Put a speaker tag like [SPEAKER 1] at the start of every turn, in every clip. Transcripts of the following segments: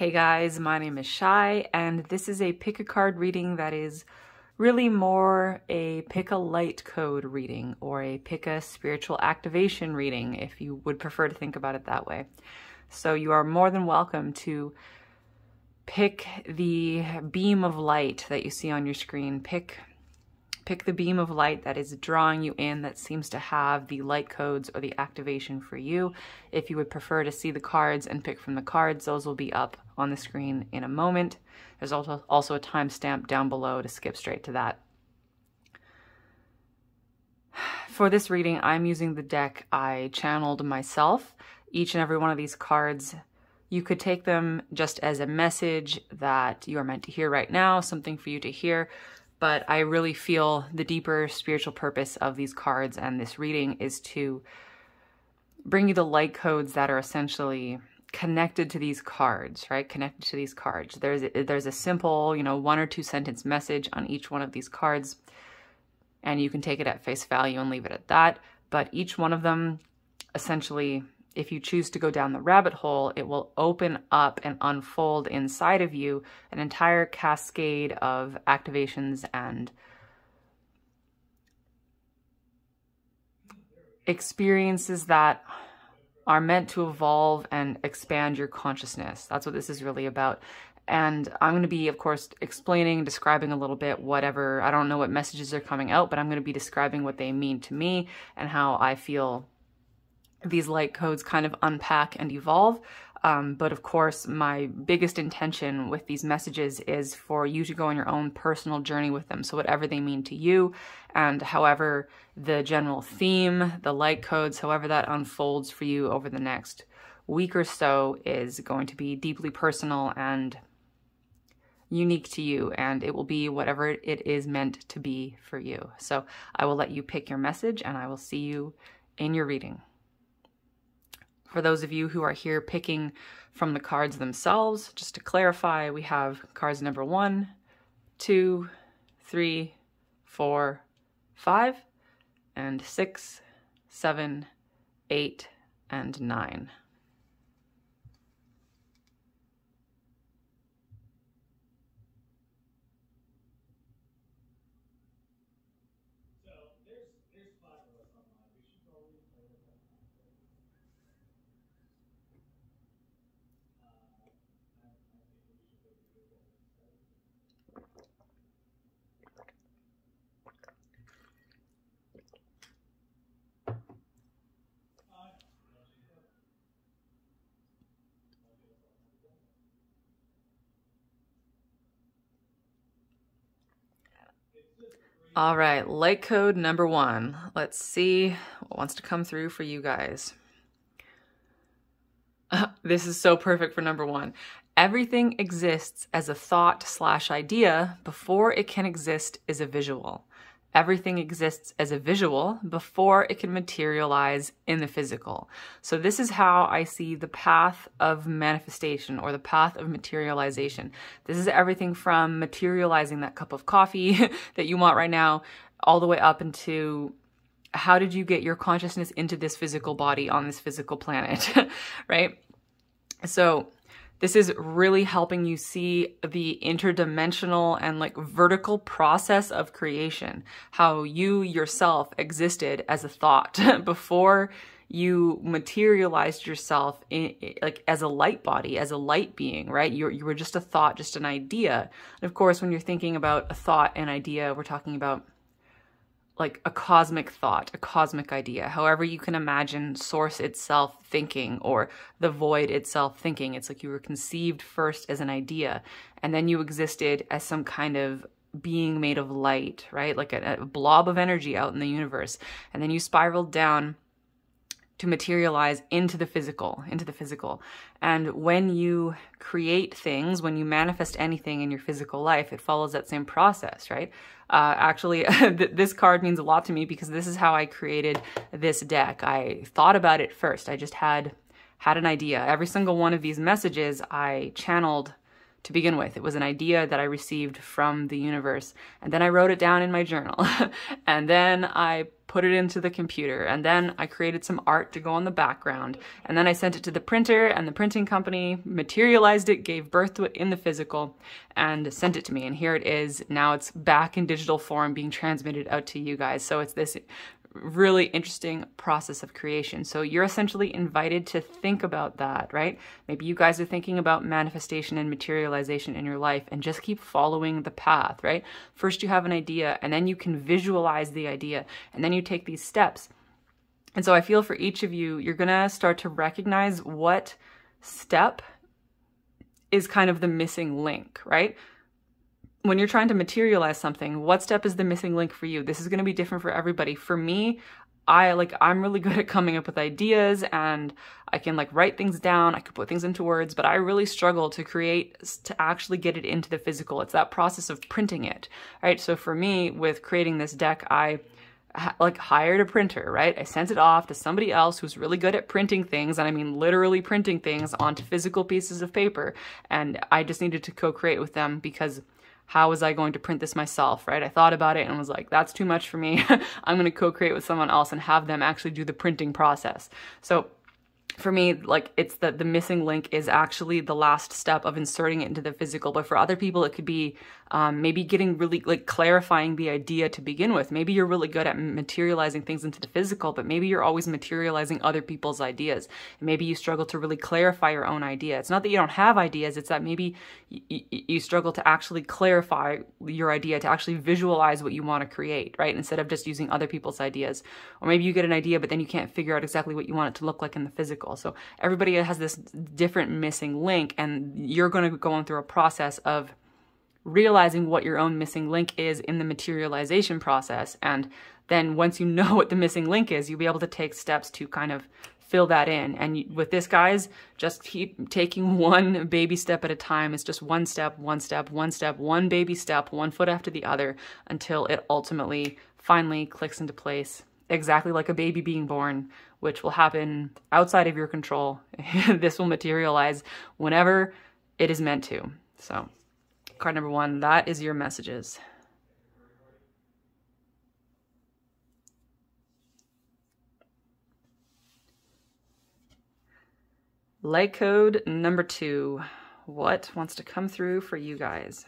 [SPEAKER 1] Hey guys, my name is Shai, and this is a pick a card reading that is really more a pick a light code reading or a pick a spiritual activation reading, if you would prefer to think about it that way. So you are more than welcome to pick the beam of light that you see on your screen. Pick Pick the beam of light that is drawing you in that seems to have the light codes or the activation for you. If you would prefer to see the cards and pick from the cards, those will be up on the screen in a moment. There's also, also a timestamp down below to skip straight to that. For this reading, I'm using the deck I channeled myself. Each and every one of these cards you could take them just as a message that you are meant to hear right now, something for you to hear, but I really feel the deeper spiritual purpose of these cards and this reading is to bring you the light codes that are essentially connected to these cards, right? Connected to these cards. There's a, there's a simple, you know, one or two sentence message on each one of these cards, and you can take it at face value and leave it at that. But each one of them essentially if you choose to go down the rabbit hole, it will open up and unfold inside of you an entire cascade of activations and experiences that are meant to evolve and expand your consciousness. That's what this is really about. And I'm going to be, of course, explaining, describing a little bit whatever, I don't know what messages are coming out, but I'm going to be describing what they mean to me and how I feel these light codes kind of unpack and evolve. Um, but of course, my biggest intention with these messages is for you to go on your own personal journey with them. So, whatever they mean to you, and however the general theme, the light codes, however that unfolds for you over the next week or so, is going to be deeply personal and unique to you, and it will be whatever it is meant to be for you. So, I will let you pick your message, and I will see you in your reading. For those of you who are here picking from the cards themselves, just to clarify, we have cards number one, two, three, four, five, and six, seven, eight, and nine. All right, light code number one. Let's see what wants to come through for you guys. this is so perfect for number one. Everything exists as a thought slash idea before it can exist as a visual everything exists as a visual before it can materialize in the physical. So this is how I see the path of manifestation or the path of materialization. This is everything from materializing that cup of coffee that you want right now all the way up into how did you get your consciousness into this physical body on this physical planet, right? So this is really helping you see the interdimensional and like vertical process of creation, how you yourself existed as a thought before you materialized yourself in, like as a light body, as a light being, right? You you were just a thought, just an idea. And of course, when you're thinking about a thought and idea, we're talking about like a cosmic thought, a cosmic idea, however you can imagine source itself thinking or the void itself thinking. It's like you were conceived first as an idea and then you existed as some kind of being made of light, right? Like a, a blob of energy out in the universe. And then you spiraled down to materialize into the physical, into the physical. And when you create things, when you manifest anything in your physical life, it follows that same process, right? Uh, actually, this card means a lot to me because this is how I created this deck. I thought about it first. I just had had an idea. Every single one of these messages I channeled to begin with. It was an idea that I received from the universe. And then I wrote it down in my journal. and then I put it into the computer, and then I created some art to go on the background. And then I sent it to the printer, and the printing company materialized it, gave birth to it in the physical, and sent it to me. And here it is. Now it's back in digital form being transmitted out to you guys. So it's this really interesting process of creation. So you're essentially invited to think about that, right? Maybe you guys are thinking about manifestation and materialization in your life and just keep following the path, right? First you have an idea and then you can visualize the idea and then you take these steps. And so I feel for each of you, you're going to start to recognize what step is kind of the missing link, right? When you're trying to materialize something, what step is the missing link for you? This is going to be different for everybody. For me, I like I'm really good at coming up with ideas and I can like write things down, I can put things into words, but I really struggle to create to actually get it into the physical. It's that process of printing it. Right? So for me with creating this deck, I like hired a printer, right? I sent it off to somebody else who's really good at printing things, and I mean literally printing things onto physical pieces of paper. And I just needed to co-create with them because how was I going to print this myself, right? I thought about it and was like, that's too much for me. I'm going to co-create with someone else and have them actually do the printing process. So for me, like it's the the missing link is actually the last step of inserting it into the physical. But for other people, it could be um, maybe getting really like clarifying the idea to begin with. Maybe you're really good at materializing things into the physical, but maybe you're always materializing other people's ideas. And maybe you struggle to really clarify your own idea. It's not that you don't have ideas; it's that maybe you struggle to actually clarify your idea, to actually visualize what you want to create, right? Instead of just using other people's ideas. Or maybe you get an idea, but then you can't figure out exactly what you want it to look like in the physical. So everybody has this different missing link, and you're going to go going through a process of realizing what your own missing link is in the materialization process. And then once you know what the missing link is, you'll be able to take steps to kind of fill that in. And with this, guys, just keep taking one baby step at a time. It's just one step, one step, one step, one baby step, one foot after the other until it ultimately finally clicks into place exactly like a baby being born, which will happen outside of your control. this will materialize whenever it is meant to. So, card number one, that is your messages. Light code number two. What wants to come through for you guys?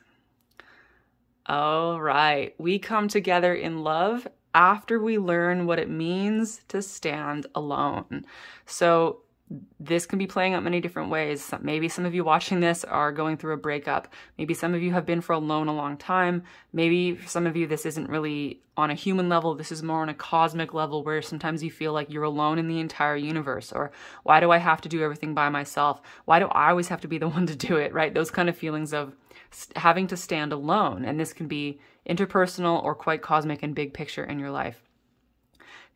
[SPEAKER 1] All right. We come together in love after we learn what it means to stand alone. So this can be playing out many different ways. Maybe some of you watching this are going through a breakup. Maybe some of you have been for alone a long time. Maybe for some of you, this isn't really on a human level. This is more on a cosmic level where sometimes you feel like you're alone in the entire universe. Or why do I have to do everything by myself? Why do I always have to be the one to do it, right? Those kind of feelings of having to stand alone. And this can be interpersonal or quite cosmic and big picture in your life.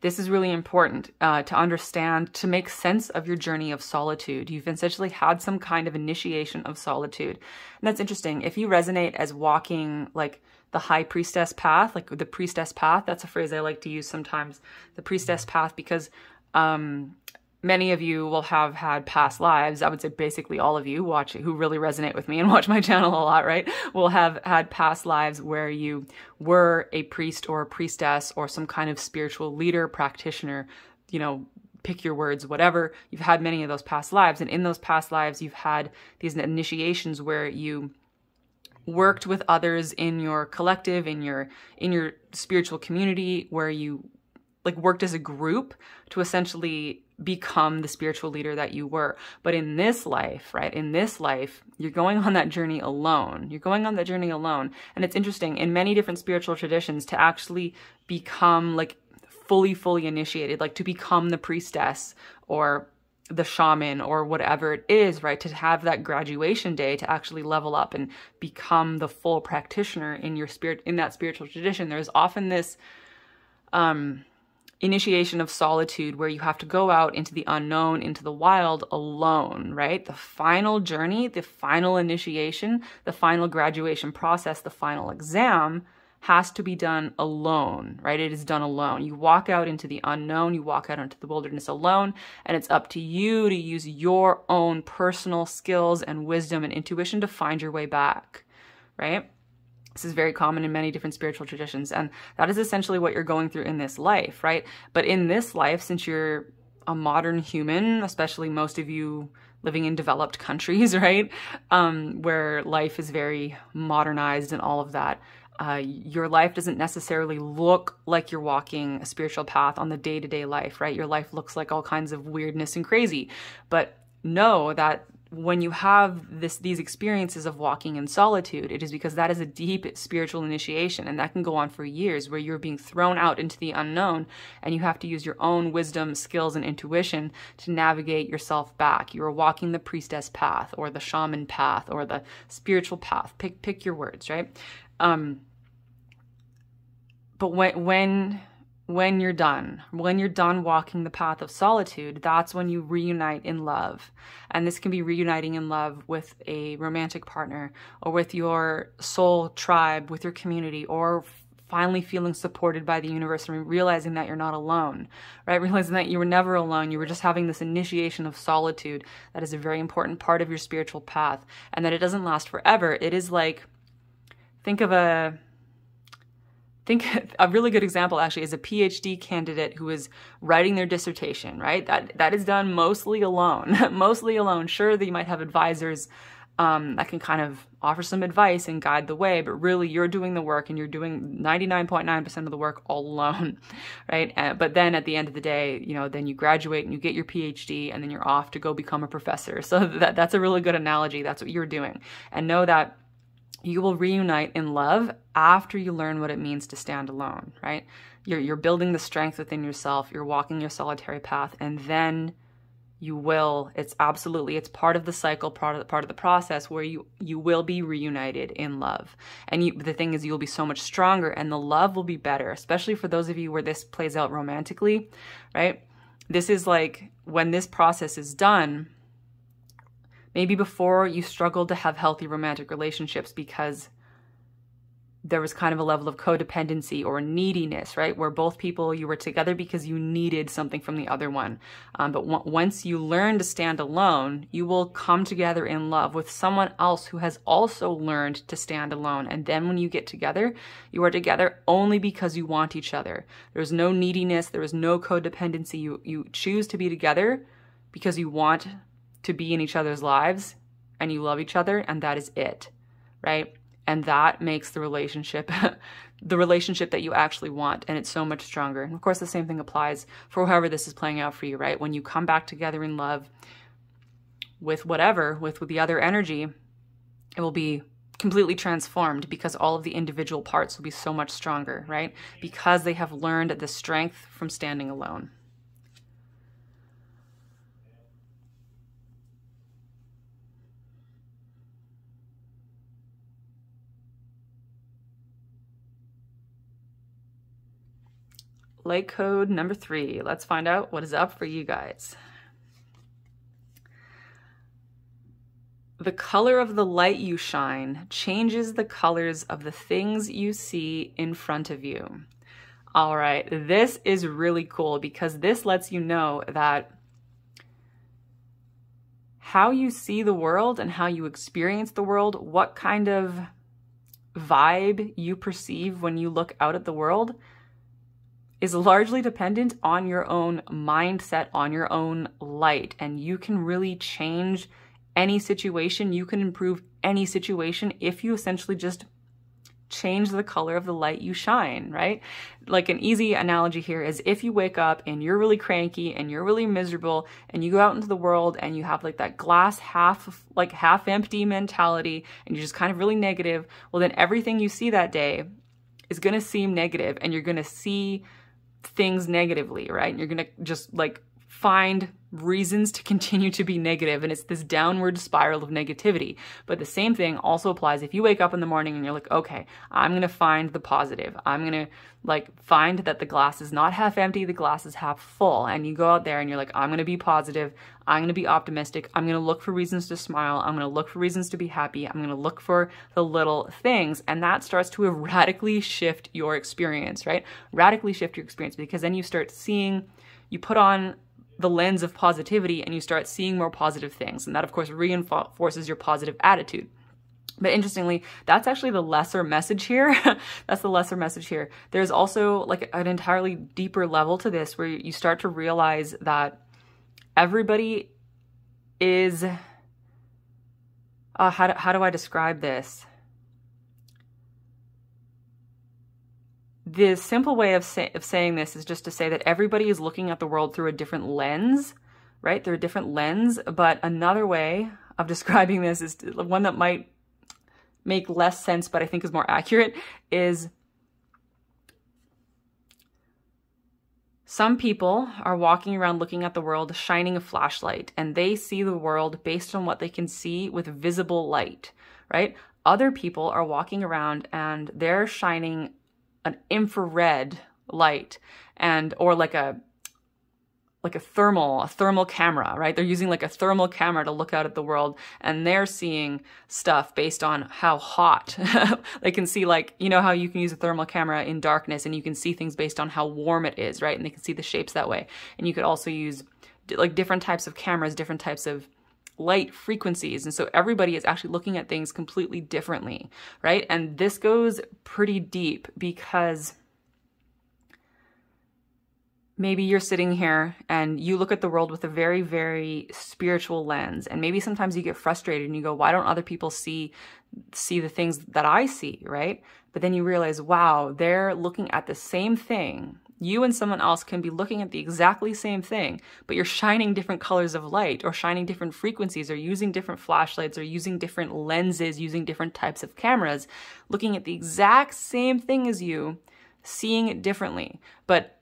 [SPEAKER 1] This is really important uh, to understand to make sense of your journey of solitude. You've essentially had some kind of initiation of solitude. And that's interesting. If you resonate as walking like the high priestess path, like the priestess path, that's a phrase I like to use sometimes, the priestess path, because um, many of you will have had past lives. I would say basically all of you watch who really resonate with me and watch my channel a lot, right? Will have had past lives where you were a priest or a priestess or some kind of spiritual leader, practitioner, you know, pick your words, whatever. You've had many of those past lives. And in those past lives, you've had these initiations where you worked with others in your collective in your in your spiritual community where you like worked as a group to essentially become the spiritual leader that you were. But in this life, right, in this life, you're going on that journey alone. You're going on that journey alone. And it's interesting in many different spiritual traditions to actually become like fully, fully initiated, like to become the priestess or the shaman or whatever it is, right? To have that graduation day to actually level up and become the full practitioner in your spirit, in that spiritual tradition. There's often this, um, initiation of solitude where you have to go out into the unknown, into the wild alone, right? The final journey, the final initiation, the final graduation process, the final exam has to be done alone, right? It is done alone. You walk out into the unknown, you walk out into the wilderness alone, and it's up to you to use your own personal skills and wisdom and intuition to find your way back, right? This is very common in many different spiritual traditions. And that is essentially what you're going through in this life, right? But in this life, since you're a modern human, especially most of you living in developed countries, right? Um, where life is very modernized and all of that. Uh, your life doesn't necessarily look like you're walking a spiritual path on the day to day life, right? Your life looks like all kinds of weirdness and crazy. But know that when you have this these experiences of walking in solitude it is because that is a deep spiritual initiation and that can go on for years where you're being thrown out into the unknown and you have to use your own wisdom skills and intuition to navigate yourself back. You are walking the priestess path or the shaman path or the spiritual path. Pick pick your words right? Um but when when when you're done, when you're done walking the path of solitude, that's when you reunite in love. And this can be reuniting in love with a romantic partner or with your soul tribe, with your community, or finally feeling supported by the universe and realizing that you're not alone, right? Realizing that you were never alone. You were just having this initiation of solitude that is a very important part of your spiritual path and that it doesn't last forever. It is like, think of a, think a really good example actually is a PhD candidate who is writing their dissertation, right? That that is done mostly alone, mostly alone. Sure, that you might have advisors um, that can kind of offer some advice and guide the way, but really you're doing the work and you're doing 99.9% of the work all alone, right? Uh, but then at the end of the day, you know, then you graduate and you get your PhD and then you're off to go become a professor. So that, that's a really good analogy. That's what you're doing. And know that you will reunite in love after you learn what it means to stand alone, right? You're, you're building the strength within yourself, you're walking your solitary path, and then you will it's absolutely it's part of the cycle part of the, part of the process where you you will be reunited in love and you, the thing is you'll be so much stronger and the love will be better especially for those of you where this plays out romantically right this is like when this process is done Maybe before you struggled to have healthy romantic relationships because there was kind of a level of codependency or neediness, right? Where both people, you were together because you needed something from the other one. Um, but once you learn to stand alone, you will come together in love with someone else who has also learned to stand alone. And then when you get together, you are together only because you want each other. There's no neediness, there is no codependency. You, you choose to be together because you want to be in each other's lives and you love each other and that is it, right? And that makes the relationship the relationship that you actually want and it's so much stronger. And of course the same thing applies for however this is playing out for you, right? When you come back together in love with whatever, with, with the other energy, it will be completely transformed because all of the individual parts will be so much stronger, right? Because they have learned the strength from standing alone. Light code number three. Let's find out what is up for you guys. The color of the light you shine changes the colors of the things you see in front of you. All right, this is really cool because this lets you know that how you see the world and how you experience the world, what kind of vibe you perceive when you look out at the world, is largely dependent on your own mindset, on your own light. And you can really change any situation. You can improve any situation if you essentially just change the color of the light you shine, right? Like an easy analogy here is if you wake up and you're really cranky and you're really miserable and you go out into the world and you have like that glass half like half empty mentality and you're just kind of really negative, well then everything you see that day is going to seem negative and you're going to see things negatively, right? And you're going to just like find reasons to continue to be negative and it's this downward spiral of negativity. But the same thing also applies if you wake up in the morning and you're like, okay, I'm going to find the positive. I'm going to like find that the glass is not half empty, the glass is half full. And you go out there and you're like, I'm going to be positive. I'm going to be optimistic. I'm going to look for reasons to smile. I'm going to look for reasons to be happy. I'm going to look for the little things. And that starts to radically shift your experience, right? Radically shift your experience because then you start seeing, you put on the lens of positivity and you start seeing more positive things. And that, of course, reinforces your positive attitude. But interestingly, that's actually the lesser message here. that's the lesser message here. There's also like an entirely deeper level to this where you start to realize that everybody is. Uh, how, do, how do I describe this? The simple way of, say, of saying this is just to say that everybody is looking at the world through a different lens, right? Through a different lens. But another way of describing this is one that might make less sense, but I think is more accurate, is Some people are walking around looking at the world shining a flashlight and they see the world based on what they can see with visible light, right? Other people are walking around and they're shining an infrared light and or like a like a thermal, a thermal camera, right? They're using like a thermal camera to look out at the world and they're seeing stuff based on how hot. they can see like, you know how you can use a thermal camera in darkness and you can see things based on how warm it is, right? And they can see the shapes that way. And you could also use like different types of cameras, different types of light frequencies. And so everybody is actually looking at things completely differently, right? And this goes pretty deep because maybe you're sitting here and you look at the world with a very very spiritual lens and maybe sometimes you get frustrated and you go why don't other people see see the things that I see right but then you realize wow they're looking at the same thing you and someone else can be looking at the exactly same thing but you're shining different colors of light or shining different frequencies or using different flashlights or using different lenses using different types of cameras looking at the exact same thing as you seeing it differently. But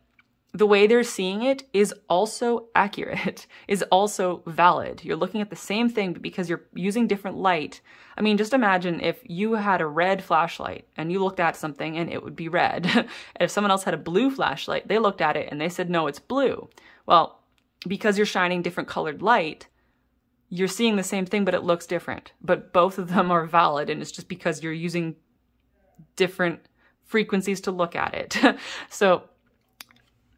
[SPEAKER 1] the way they're seeing it is also accurate, is also valid. You're looking at the same thing, but because you're using different light. I mean, just imagine if you had a red flashlight and you looked at something and it would be red. and if someone else had a blue flashlight, they looked at it and they said, no, it's blue. Well, because you're shining different colored light, you're seeing the same thing, but it looks different. But both of them are valid, and it's just because you're using different frequencies to look at it. so,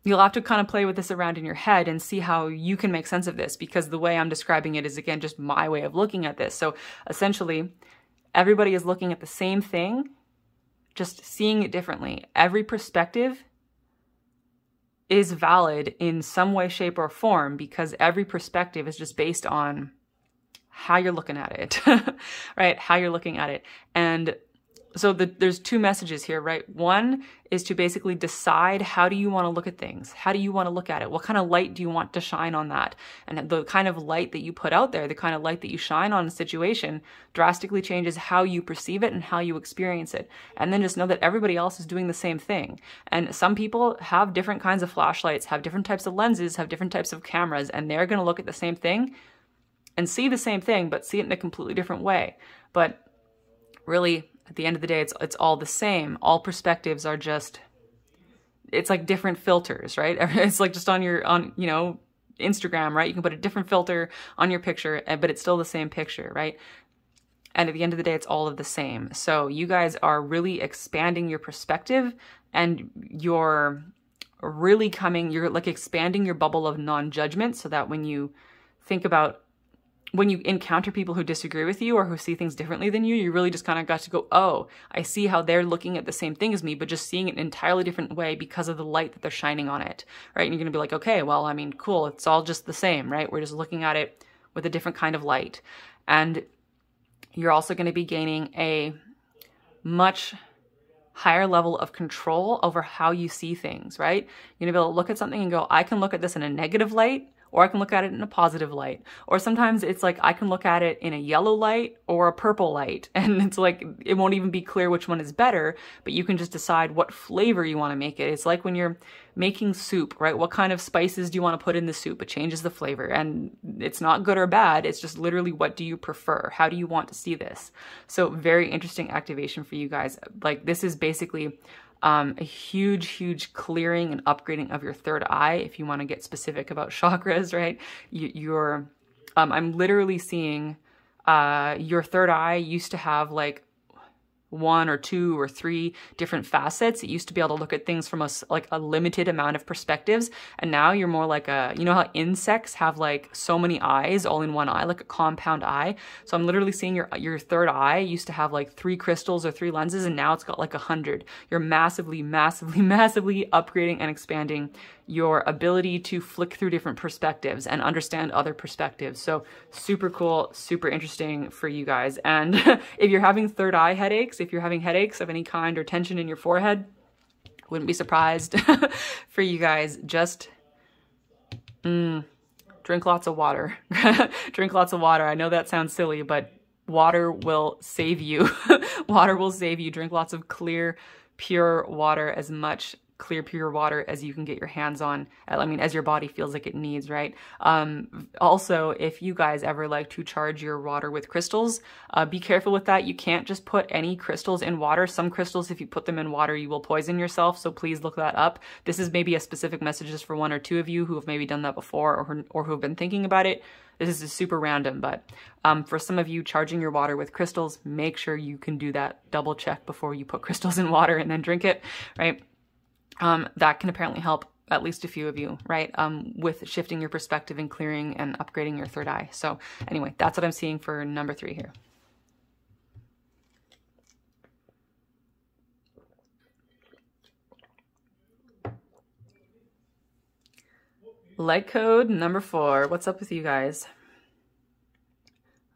[SPEAKER 1] You'll have to kind of play with this around in your head and see how you can make sense of this because the way I'm describing it is, again, just my way of looking at this. So essentially, everybody is looking at the same thing, just seeing it differently. Every perspective is valid in some way, shape, or form because every perspective is just based on how you're looking at it, right? How you're looking at it. And so the, there's two messages here, right? One is to basically decide how do you want to look at things? How do you want to look at it? What kind of light do you want to shine on that? And the kind of light that you put out there, the kind of light that you shine on a situation drastically changes how you perceive it and how you experience it. And then just know that everybody else is doing the same thing. And some people have different kinds of flashlights, have different types of lenses, have different types of cameras, and they're going to look at the same thing and see the same thing, but see it in a completely different way. But really, at the end of the day, it's it's all the same. All perspectives are just it's like different filters, right? It's like just on your on you know Instagram, right? You can put a different filter on your picture, eh, but it's still the same picture, right? And at the end of the day, it's all of the same. So you guys are really expanding your perspective and you're really coming, you're like expanding your bubble of non judgment so that when you think about when you encounter people who disagree with you or who see things differently than you, you really just kind of got to go, oh, I see how they're looking at the same thing as me, but just seeing it an entirely different way because of the light that they're shining on it, right? And you're going to be like, okay, well, I mean, cool, it's all just the same, right? We're just looking at it with a different kind of light. And you're also going to be gaining a much higher level of control over how you see things, right? You're to be able to look at something and go, I can look at this in a negative light or I can look at it in a positive light. Or sometimes it's like I can look at it in a yellow light or a purple light. And it's like it won't even be clear which one is better, but you can just decide what flavor you want to make it. It's like when you're making soup, right? What kind of spices do you want to put in the soup? It changes the flavor. And it's not good or bad. It's just literally what do you prefer? How do you want to see this? So, very interesting activation for you guys. Like, this is basically um, a huge, huge clearing and upgrading of your third eye. If you want to get specific about chakras, right? You, are um, I'm literally seeing uh, your third eye used to have like one or two or three different facets. It used to be able to look at things from a like a limited amount of perspectives, and now you're more like a you know how insects have like so many eyes all in one eye, like a compound eye. So I'm literally seeing your your third eye used to have like three crystals or three lenses, and now it's got like a hundred. You're massively, massively, massively upgrading and expanding your ability to flick through different perspectives and understand other perspectives. So super cool, super interesting for you guys. And if you're having third eye headaches, if you're having headaches of any kind or tension in your forehead, wouldn't be surprised for you guys. Just mm, drink lots of water. drink lots of water. I know that sounds silly, but water will save you. water will save you. Drink lots of clear, pure water as much clear pure water as you can get your hands on. I mean as your body feels like it needs right? Um, also if you guys ever like to charge your water with crystals uh, be careful with that. You can't just put any crystals in water. Some crystals if you put them in water you will poison yourself. So please look that up. This is maybe a specific message just for one or two of you who have maybe done that before or, or who have been thinking about it. This is super random, but um, for some of you charging your water with crystals, make sure you can do that. Double check before you put crystals in water and then drink it, right? Um, that can apparently help at least a few of you, right? Um, with shifting your perspective and clearing and upgrading your third eye. So anyway, that's what I'm seeing for number three here. Light code number four. What's up with you guys?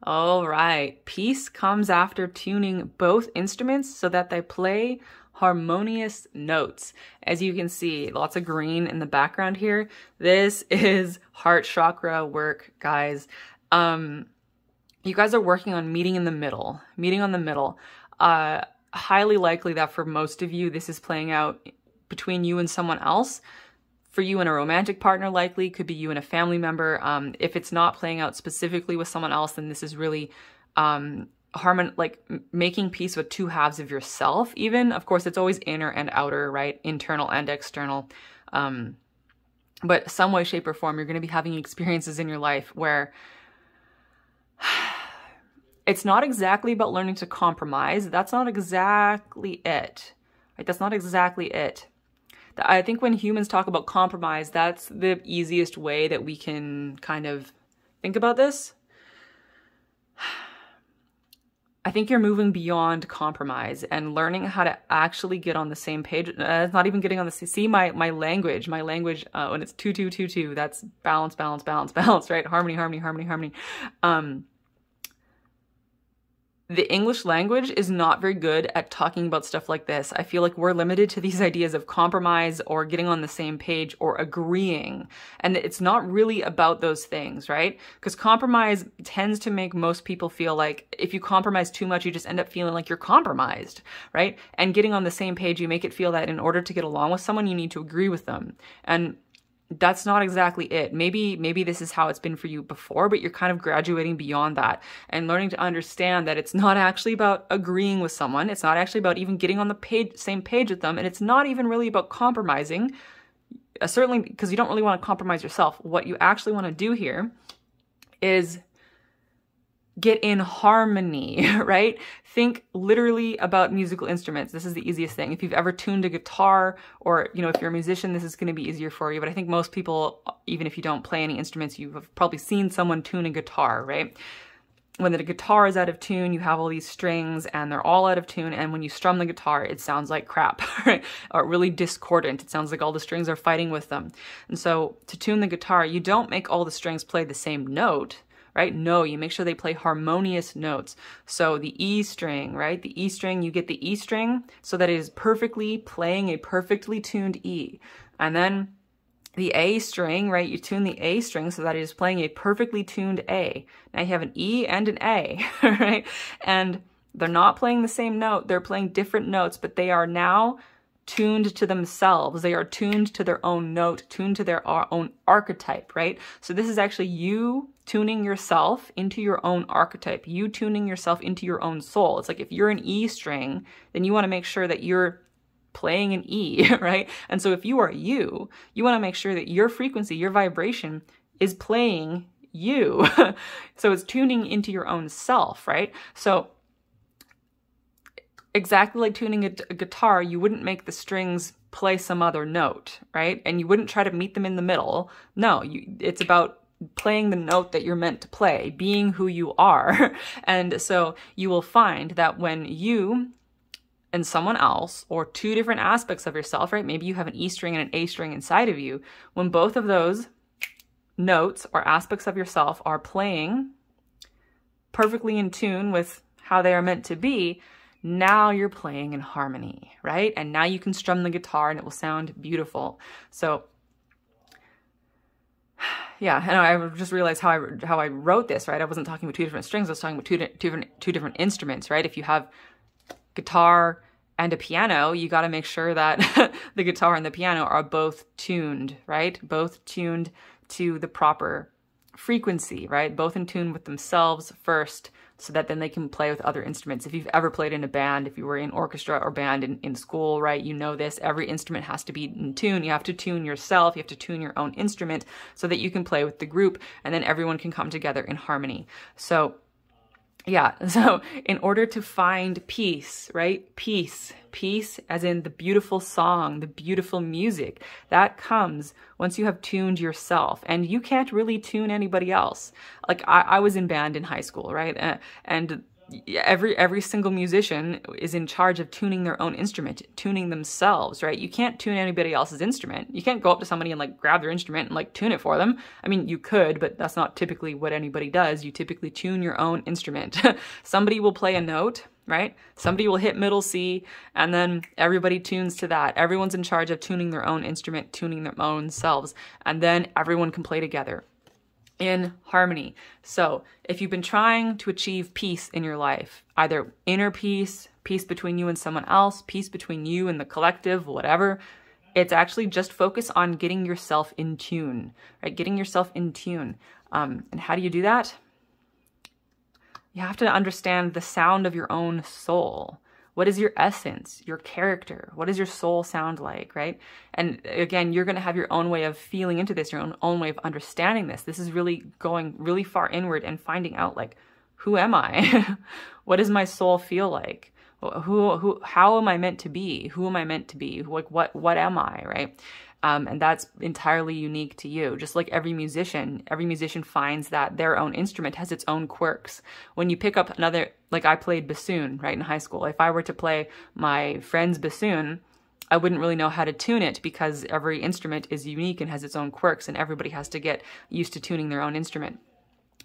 [SPEAKER 1] All right. Peace comes after tuning both instruments so that they play harmonious notes. As you can see, lots of green in the background here. This is heart chakra work, guys. Um, you guys are working on meeting in the middle, meeting on the middle. Uh, highly likely that for most of you, this is playing out between you and someone else. For you and a romantic partner, likely could be you and a family member. Um, if it's not playing out specifically with someone else, then this is really um, harmon like making peace with two halves of yourself even. Of course it's always inner and outer right? Internal and external. Um but some way shape or form you're going to be having experiences in your life where it's not exactly about learning to compromise. That's not exactly it. Right that's not exactly it. I think when humans talk about compromise that's the easiest way that we can kind of think about this I think you're moving beyond compromise and learning how to actually get on the same page. Uh, not even getting on the see my my language, my language uh, when it's two two two two. That's balance, balance, balance, balance. Right? Harmony, harmony, harmony, harmony. Um, the English language is not very good at talking about stuff like this. I feel like we're limited to these ideas of compromise or getting on the same page or agreeing. And it's not really about those things, right? Because compromise tends to make most people feel like if you compromise too much, you just end up feeling like you're compromised, right? And getting on the same page, you make it feel that in order to get along with someone, you need to agree with them. And that's not exactly it. Maybe maybe this is how it's been for you before, but you're kind of graduating beyond that and learning to understand that it's not actually about agreeing with someone. It's not actually about even getting on the page same page with them, and it's not even really about compromising. Uh, certainly because you don't really want to compromise yourself. What you actually want to do here is get in harmony, right? Think literally about musical instruments. This is the easiest thing. If you've ever tuned a guitar or, you know, if you're a musician, this is going to be easier for you. But I think most people, even if you don't play any instruments, you've probably seen someone tune a guitar, right? When the guitar is out of tune, you have all these strings and they're all out of tune. And when you strum the guitar, it sounds like crap, right? Or really discordant. It sounds like all the strings are fighting with them. And so to tune the guitar, you don't make all the strings play the same note right? No, you make sure they play harmonious notes. So the E string, right? The E string, you get the E string so that it is perfectly playing a perfectly tuned E. And then the A string, right? You tune the A string so that it is playing a perfectly tuned A. Now you have an E and an A, right? And they're not playing the same note. They're playing different notes, but they are now tuned to themselves. They are tuned to their own note, tuned to their own archetype, right? So this is actually you tuning yourself into your own archetype, you tuning yourself into your own soul. It's like if you're an E string, then you want to make sure that you're playing an E, right? And so if you are you, you want to make sure that your frequency, your vibration is playing you. so it's tuning into your own self, right? So exactly like tuning a, a guitar, you wouldn't make the strings play some other note, right? And you wouldn't try to meet them in the middle. No, you, it's about playing the note that you're meant to play, being who you are. and so you will find that when you and someone else, or two different aspects of yourself, right? Maybe you have an E string and an A string inside of you. When both of those notes or aspects of yourself are playing perfectly in tune with how they are meant to be, now you're playing in harmony, right? And now you can strum the guitar and it will sound beautiful. So yeah, and I just realized how I how I wrote this, right? I wasn't talking about two different strings. I was talking about two, two different two different instruments, right? If you have guitar and a piano, you got to make sure that the guitar and the piano are both tuned, right? Both tuned to the proper frequency, right? Both in tune with themselves first, so that then they can play with other instruments. If you've ever played in a band, if you were in orchestra or band in, in school, right, you know this. Every instrument has to be in tune. You have to tune yourself. You have to tune your own instrument so that you can play with the group and then everyone can come together in harmony. So yeah, so in order to find peace, right? Peace, peace as in the beautiful song, the beautiful music, that comes once you have tuned yourself. And you can't really tune anybody else. Like I, I was in band in high school, right? And every every single musician is in charge of tuning their own instrument tuning themselves right? You can't tune anybody else's instrument. You can't go up to somebody and like grab their instrument and like tune it for them. I mean you could but that's not typically what anybody does. You typically tune your own instrument. Somebody will play a note right? Somebody will hit middle c and then everybody tunes to that. Everyone's in charge of tuning their own instrument tuning their own selves and then everyone can play together in harmony. So, if you've been trying to achieve peace in your life, either inner peace, peace between you and someone else, peace between you and the collective, whatever, it's actually just focus on getting yourself in tune, right? Getting yourself in tune. Um, and how do you do that? You have to understand the sound of your own soul. What is your essence, your character? What does your soul sound like, right? And again, you're going to have your own way of feeling into this, your own, own way of understanding this. This is really going really far inward and finding out like, who am I? what does my soul feel like? Who, who, how am I meant to be? Who am I meant to be? Like, what, what am I, right? Um, and that's entirely unique to you. Just like every musician, every musician finds that their own instrument has its own quirks. When you pick up another, like I played bassoon, right, in high school. If I were to play my friend's bassoon, I wouldn't really know how to tune it because every instrument is unique and has its own quirks, and everybody has to get used to tuning their own instrument.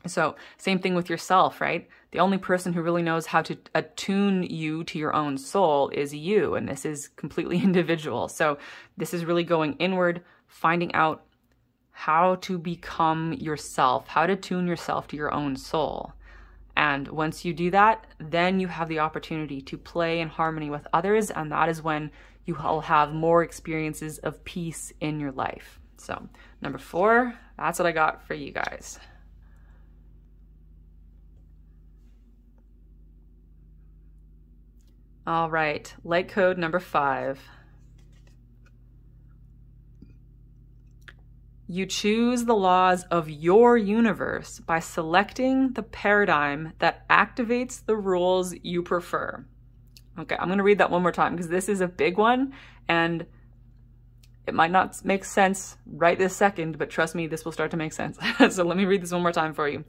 [SPEAKER 1] So, same thing with yourself, right? The only person who really knows how to attune you to your own soul is you, and this is completely individual. So, this is really going inward, finding out how to become yourself, how to tune yourself to your own soul. And once you do that, then you have the opportunity to play in harmony with others, and that is when you will have more experiences of peace in your life. So, number four, that's what I got for you guys. All right, light code number five. You choose the laws of your universe by selecting the paradigm that activates the rules you prefer. Okay, I'm going to read that one more time because this is a big one and it might not make sense right this second, but trust me, this will start to make sense. so let me read this one more time for you.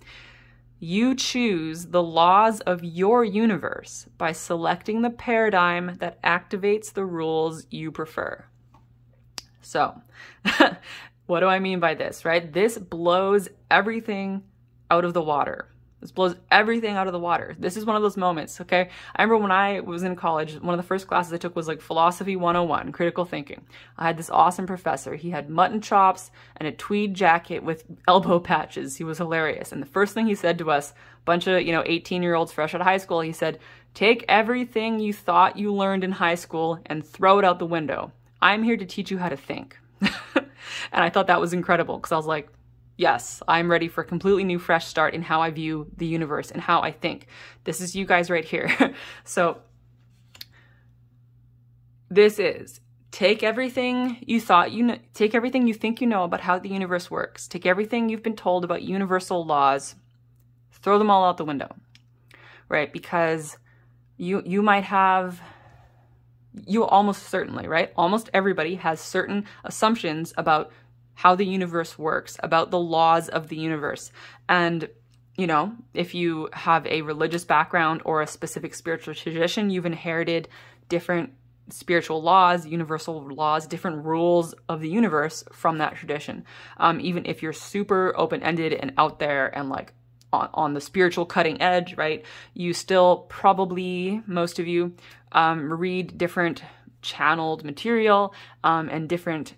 [SPEAKER 1] You choose the laws of your universe by selecting the paradigm that activates the rules you prefer. So, what do I mean by this, right? This blows everything out of the water. This blows everything out of the water. This is one of those moments, okay? I remember when I was in college, one of the first classes I took was like Philosophy 101, Critical Thinking. I had this awesome professor. He had mutton chops and a tweed jacket with elbow patches. He was hilarious. And the first thing he said to us, bunch of, you know, 18 year olds fresh out of high school, he said, take everything you thought you learned in high school and throw it out the window. I'm here to teach you how to think. and I thought that was incredible because I was like, yes, I'm ready for a completely new, fresh start in how I view the universe and how I think. This is you guys right here. so, this is take everything you thought you know, take everything you think you know about how the universe works, take everything you've been told about universal laws, throw them all out the window, right? Because you you might have you almost certainly, right? Almost everybody has certain assumptions about how the universe works, about the laws of the universe. And, you know, if you have a religious background or a specific spiritual tradition, you've inherited different spiritual laws, universal laws, different rules of the universe from that tradition. Um, even if you're super open ended and out there and like on, on the spiritual cutting edge, right? You still probably, most of you, um, read different channeled material um, and different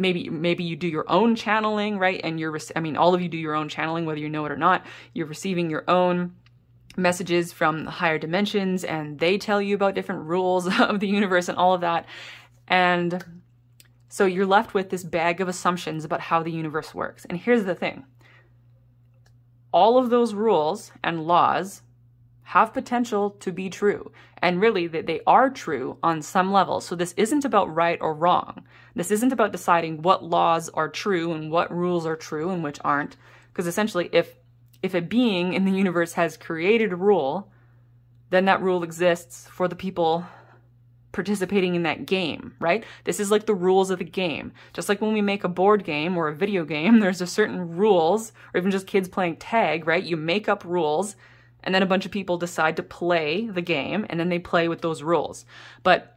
[SPEAKER 1] maybe maybe you do your own channeling right? And you're i mean all of you do your own channeling whether you know it or not. You're receiving your own messages from the higher dimensions and they tell you about different rules of the universe and all of that. And so you're left with this bag of assumptions about how the universe works. And here's the thing. All of those rules and laws have potential to be true. And really, that they are true on some level. So this isn't about right or wrong. This isn't about deciding what laws are true and what rules are true and which aren't. Because essentially, if if a being in the universe has created a rule, then that rule exists for the people participating in that game, right? This is like the rules of the game. Just like when we make a board game or a video game, there's a certain rules, or even just kids playing tag, right? You make up rules, and then a bunch of people decide to play the game, and then they play with those rules. But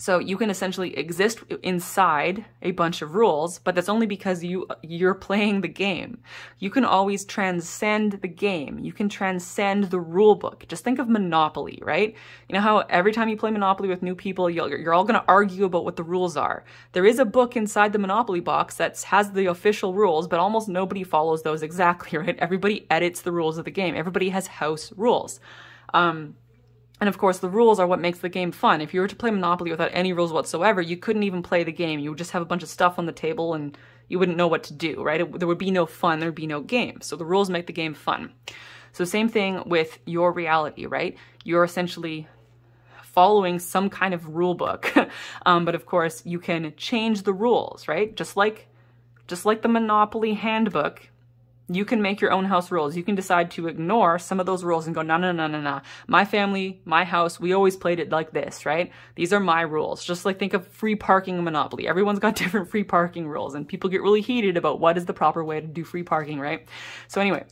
[SPEAKER 1] so you can essentially exist inside a bunch of rules, but that's only because you you're playing the game. You can always transcend the game. You can transcend the rule book. Just think of Monopoly, right? You know how every time you play Monopoly with new people, you're, you're all going to argue about what the rules are. There is a book inside the Monopoly box that has the official rules, but almost nobody follows those exactly, right? Everybody edits the rules of the game. Everybody has house rules. Um, and of course, the rules are what makes the game fun. If you were to play Monopoly without any rules whatsoever, you couldn't even play the game. You would just have a bunch of stuff on the table and you wouldn't know what to do, right? It, there would be no fun, there'd be no game. So the rules make the game fun. So same thing with your reality, right? You're essentially following some kind of rule book. um, but of course, you can change the rules, right? Just like just like the Monopoly handbook, you can make your own house rules. You can decide to ignore some of those rules and go, no, no, no, no, no. My family, my house, we always played it like this, right? These are my rules. Just like think of free parking Monopoly. Everyone's got different free parking rules and people get really heated about what is the proper way to do free parking, right? So anyway,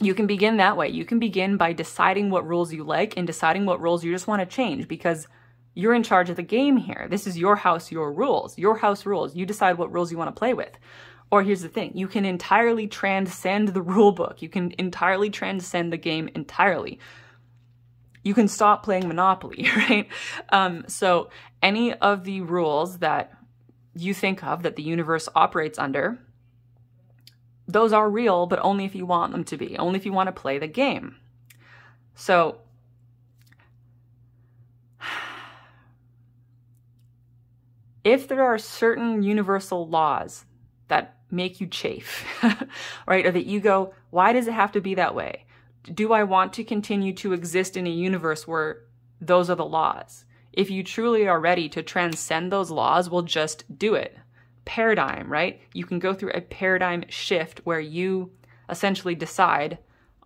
[SPEAKER 1] you can begin that way. You can begin by deciding what rules you like and deciding what rules you just want to change because you're in charge of the game here. This is your house, your rules, your house rules. You decide what rules you want to play with. Or here's the thing, you can entirely transcend the rule book. You can entirely transcend the game entirely. You can stop playing Monopoly, right? Um, so any of the rules that you think of that the universe operates under, those are real, but only if you want them to be, only if you want to play the game. So if there are certain universal laws that make you chafe, right? Or that you go, why does it have to be that way? Do I want to continue to exist in a universe where those are the laws? If you truly are ready to transcend those laws, well, just do it. Paradigm, right? You can go through a paradigm shift where you essentially decide,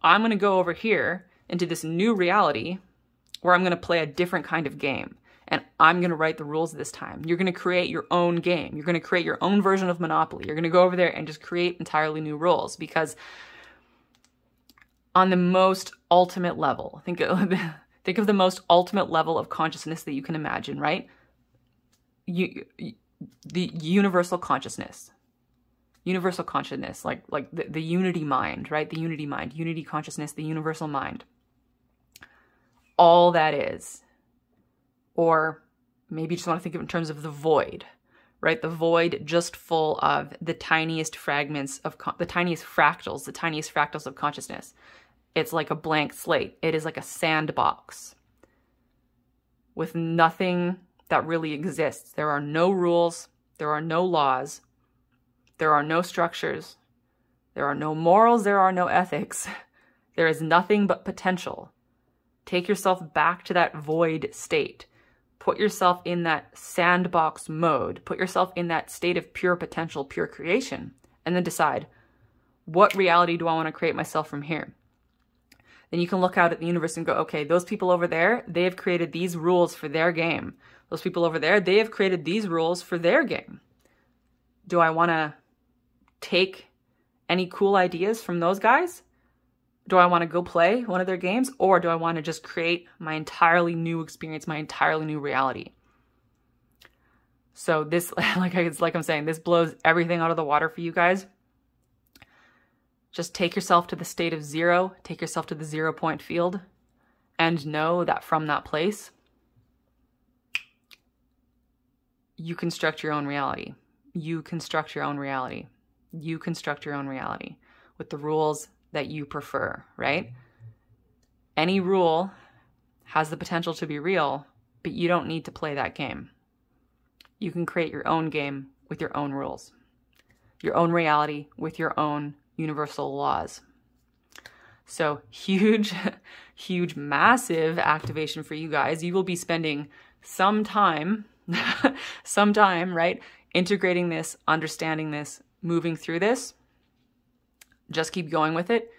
[SPEAKER 1] I'm going to go over here into this new reality where I'm going to play a different kind of game and I'm going to write the rules this time. You're going to create your own game. You're going to create your own version of Monopoly. You're going to go over there and just create entirely new rules because on the most ultimate level, think of, think of the most ultimate level of consciousness that you can imagine, right? You, the universal consciousness universal consciousness like like the, the unity mind right the unity mind unity consciousness the universal mind all that is or maybe you just want to think of it in terms of the void, right? The void just full of the tiniest fragments of the tiniest fractals, the tiniest fractals of consciousness. It's like a blank slate. It is like a sandbox with nothing that really exists. There are no rules, there are no laws, there are no structures, there are no morals, there are no ethics. There is nothing but potential. Take yourself back to that void state put yourself in that sandbox mode, put yourself in that state of pure potential, pure creation, and then decide what reality do I want to create myself from here? then you can look out at the universe and go, okay, those people over there, they have created these rules for their game. Those people over there, they have created these rules for their game. Do I want to take any cool ideas from those guys? Do I want to go play one of their games or do I want to just create my entirely new experience, my entirely new reality? So this like I, like I'm saying, this blows everything out of the water for you guys. Just take yourself to the state of zero, take yourself to the zero point field, and know that from that place, you construct your own reality. You construct your own reality. You construct your own reality with the rules that you prefer, right? Any rule has the potential to be real, but you don't need to play that game. You can create your own game with your own rules, your own reality with your own universal laws. So, huge, huge, massive activation for you guys. You will be spending some time, some time, right? Integrating this, understanding this, moving through this. Just keep going with it.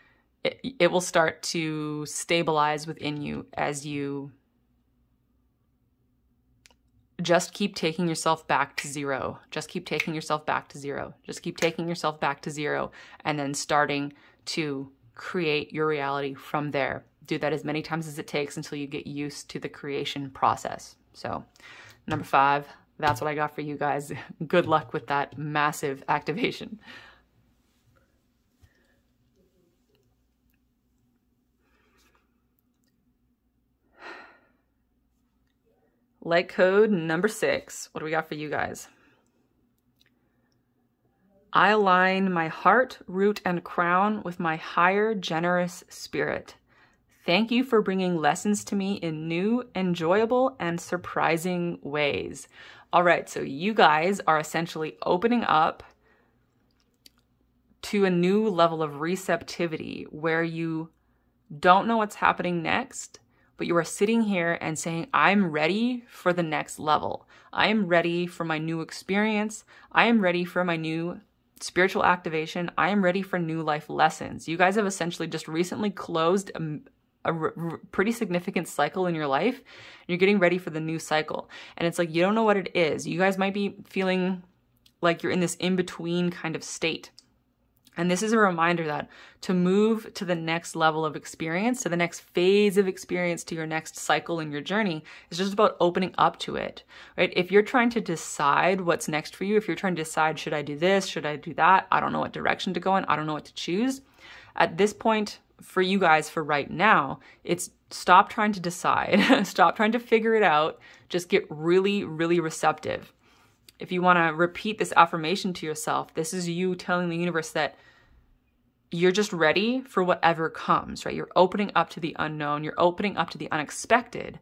[SPEAKER 1] It, it will start to stabilize within you as you just keep taking yourself back to zero. Just keep taking yourself back to zero. Just keep taking yourself back to zero and then starting to create your reality from there. Do that as many times as it takes until you get used to the creation process. So, number five, that's what I got for you guys. Good luck with that massive activation. Light code number six. What do we got for you guys? I align my heart, root, and crown with my higher, generous spirit. Thank you for bringing lessons to me in new, enjoyable, and surprising ways. All right, so you guys are essentially opening up to a new level of receptivity where you don't know what's happening next, but you are sitting here and saying, I'm ready for the next level. I am ready for my new experience. I am ready for my new spiritual activation. I am ready for new life lessons. You guys have essentially just recently closed a, pretty significant cycle in your life. You're getting ready for the new cycle. And it's like, you don't know what it is. You guys might be feeling like you're in this in between kind of state. And this is a reminder that to move to the next level of experience, to the next phase of experience, to your next cycle in your journey, is just about opening up to it, right? If you're trying to decide what's next for you, if you're trying to decide, should I do this? Should I do that? I don't know what direction to go in. I don't know what to choose. At this point, for you guys, for right now, it's stop trying to decide, stop trying to figure it out. Just get really, really receptive if you want to repeat this affirmation to yourself, this is you telling the universe that you're just ready for whatever comes, right? You're opening up to the unknown, you're opening up to the unexpected,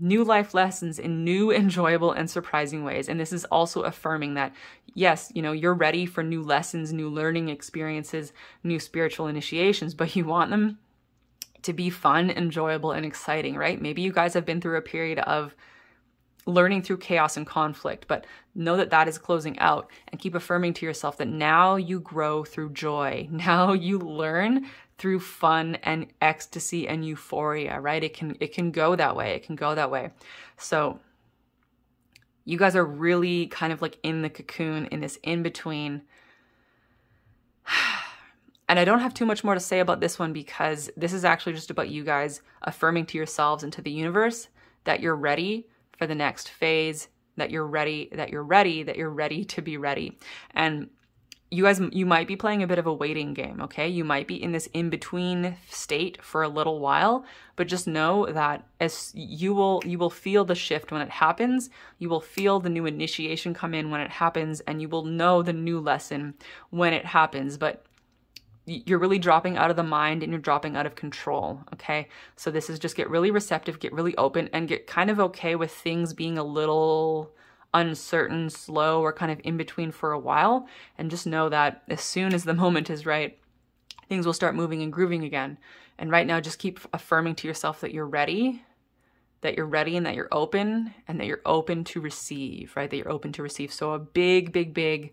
[SPEAKER 1] new life lessons in new, enjoyable, and surprising ways. And this is also affirming that, yes, you know, you're ready for new lessons, new learning experiences, new spiritual initiations, but you want them to be fun, enjoyable, and exciting, right? Maybe you guys have been through a period of learning through chaos and conflict, but know that that is closing out and keep affirming to yourself that now you grow through joy. Now you learn through fun and ecstasy and euphoria, right? It can it can go that way. It can go that way. So you guys are really kind of like in the cocoon in this in between. And I don't have too much more to say about this one because this is actually just about you guys affirming to yourselves and to the universe that you're ready for the next phase, that you're ready, that you're ready, that you're ready to be ready. And you guys you might be playing a bit of a waiting game okay? You might be in this in between state for a little while but just know that as you will you will feel the shift when it happens. You will feel the new initiation come in when it happens and you will know the new lesson when it happens. But you're really dropping out of the mind and you're dropping out of control. Okay. So this is just get really receptive, get really open, and get kind of okay with things being a little uncertain, slow, or kind of in between for a while. And just know that as soon as the moment is right, things will start moving and grooving again. And right now, just keep affirming to yourself that you're ready, that you're ready and that you're open, and that you're open to receive, right? That you're open to receive. So, a big, big, big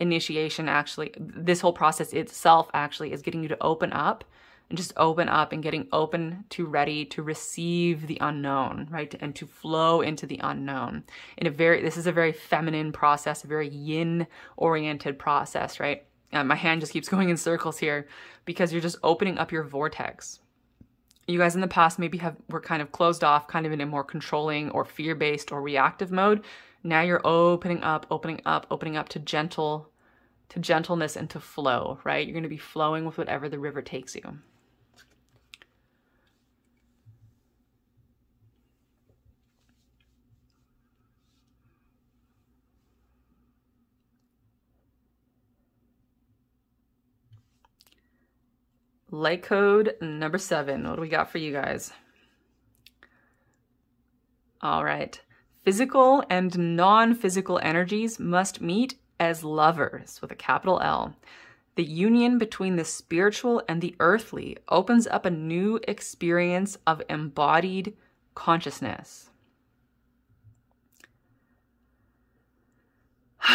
[SPEAKER 1] initiation actually, this whole process itself actually is getting you to open up and just open up and getting open to ready to receive the unknown, right? And to flow into the unknown. In a very, this is a very feminine process, a very yin oriented process, right? Uh, my hand just keeps going in circles here because you're just opening up your vortex. You guys in the past maybe have were kind of closed off, kind of in a more controlling or fear-based or reactive mode. Now you're opening up, opening up, opening up to gentle to gentleness and to flow, right? You're going to be flowing with whatever the river takes you. Light code number seven. What do we got for you guys? All right. Physical and non physical energies must meet as lovers with a capital L. The union between the spiritual and the earthly opens up a new experience of embodied consciousness.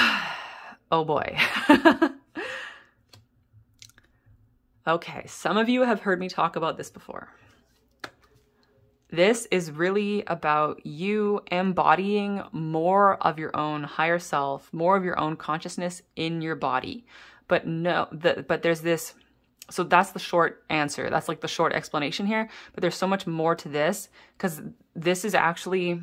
[SPEAKER 1] oh boy. Okay, some of you have heard me talk about this before. This is really about you embodying more of your own higher self, more of your own consciousness in your body. But no, the, but there's this so that's the short answer. That's like the short explanation here, but there's so much more to this cuz this is actually